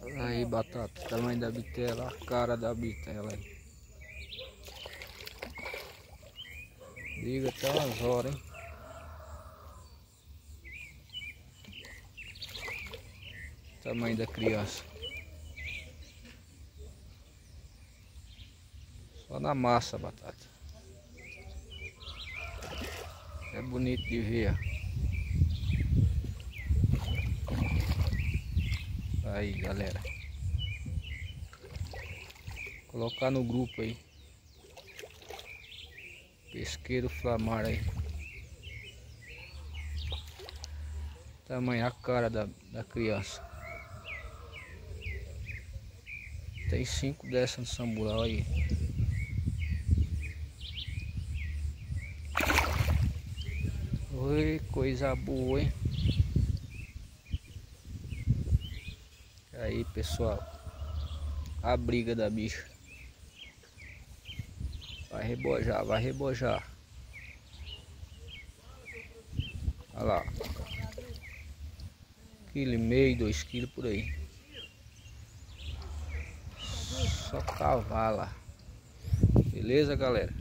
Aí, batata, tamanho da bitela, a cara da bitela aí. Liga até umas horas, hein? Tamanho da criança. Só na massa, batata. É bonito de ver. Aí, galera. Colocar no grupo aí. Pesqueiro Flamar aí. Tamanho a cara da, da criança. Tem cinco dessas no samburau aí. Oi, coisa boa, hein? Aí, pessoal. A briga da bicha. Vai rebojar, vai rebojar. Olha lá. Quilo e meio, dois quilos por aí. Só cavala. Beleza, galera?